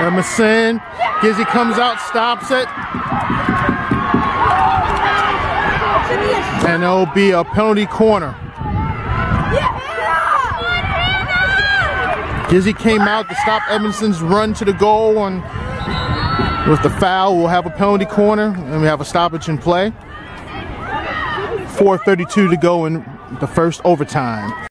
Emerson. Gizzi comes out, stops it. And it'll be a penalty corner. Gizzi came out to stop Emerson's run to the goal and with the foul we'll have a penalty corner and we have a stoppage in play. 4.32 to go in the first overtime.